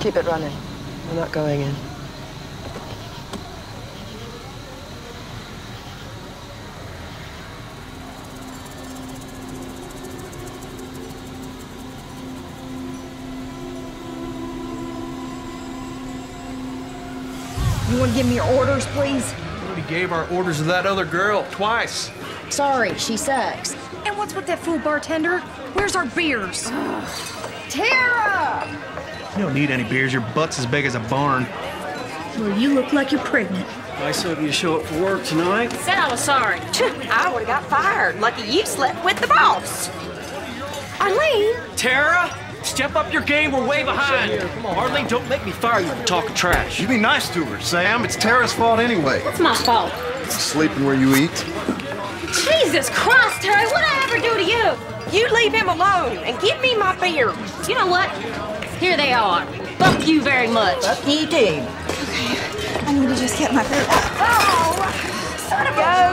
Keep it running. We're not going in. You want to give me your orders, please? We gave our orders to that other girl twice. Sorry, she sucks. And what's with that fool bartender? Where's our beers? Tara! You don't need any beers. Your butt's as big as a barn. Well, you look like you're pregnant. Nice of you to show up for work tonight. Said I was sorry. I would have got fired. Lucky you slept with the boss. Arlene! Tara, step up your game. We're way behind. Arlene, don't make me fire you for talking trash. You be nice to her, Sam. It's Tara's fault anyway. It's my fault. Sleeping where you eat. Jesus Christ, Terry, what'd I ever do to you? You leave him alone and give me my beer. You know what? Here they are. Fuck you very much. You do. I need to just get my food. Oh, son of a...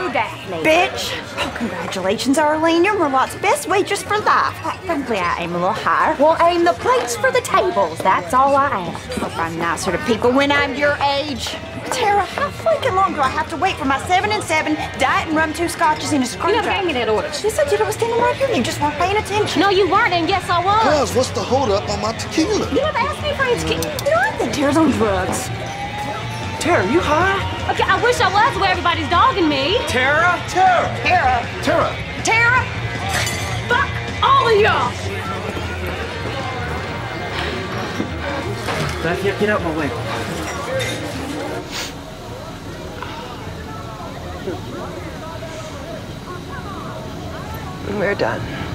Go, Daphne. Bitch. Oh, congratulations, Arlene. You're Merlotte's best waitress for life. Quite frankly, I aim a little higher. Well, aim the plates for the tables. That's all I ask. Hope I'm nicer to people when I'm your age. Tara, how freaking long do I have to wait for my seven and seven diet and rum two scotches and a You never gave me that order. She said you was standing right here. You just weren't paying attention. No, you weren't, and yes, I was. Cuz, what's the holdup on my tequila? You never asked me for his tequila. You know, I think Tara's on drugs. Tara, are you high? Okay, I wish I was where everybody's dogging me. Tara? Tara! Tara. Tara! Tara. Fuck all of y'all. Back here, get out my way. We're done.